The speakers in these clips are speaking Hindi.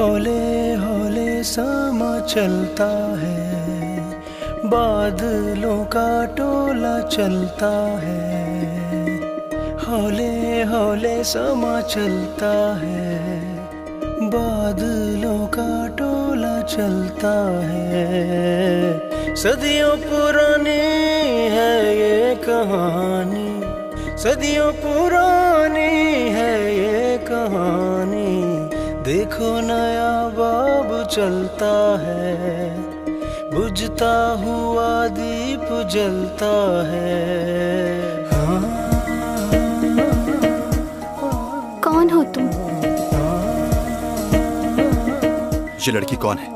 होले होले समा चलता है, बादलों का टोला चलता है। होले होले समा चलता है, बादलों का टोला चलता है। सदियों पुरानी है ये कहानी, सदियों पुरानी है ये कहानी। देखो नया बाब चलता है। बुझता हुआ दीप जलता है। हाँ कौन हो तुम? ये लड़की कौन है?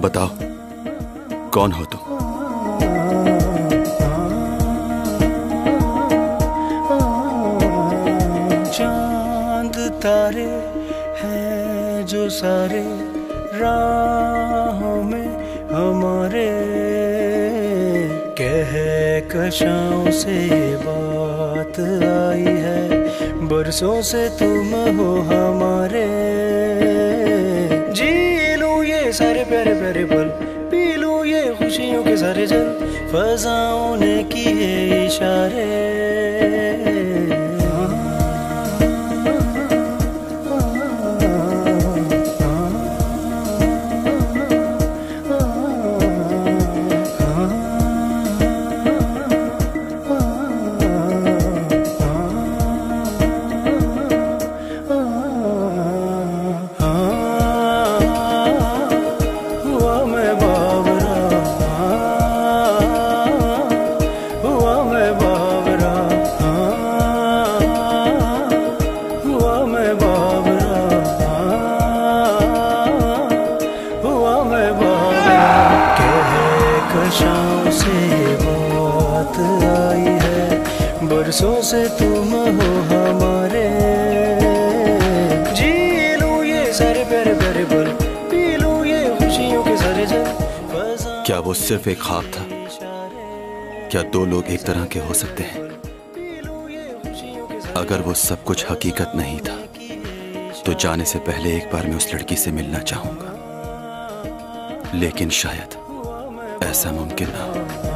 बताओ कौन हो तुम? तारे हैं जो सारे राहों में हमारे। कह कशाओं से बात आई है, बरसों से तुम हो हमारे। जी लूँ ये सारे प्यारे प्यारे पल, पी लूँ ये खुशियों के सारे जल, फजाओं ने किए इशारे। कशां से बात आई है। बरसों से तुम हो हमारे। जी लूँ ये सारे प्यारे प्यारे पल पी लूँ ये खुशियों के सारे जल। क्या वो सिर्फ़ एक ख्वाब था? क्या दो लोग एक तरह के हो सकते हैं? अगर वो सब कुछ हकीकत नहीं था तो जाने से पहले एक बार मैं उस लड़की से मिलना चाहूँगा। लेकिन शायद ऐसा मुमकिन ना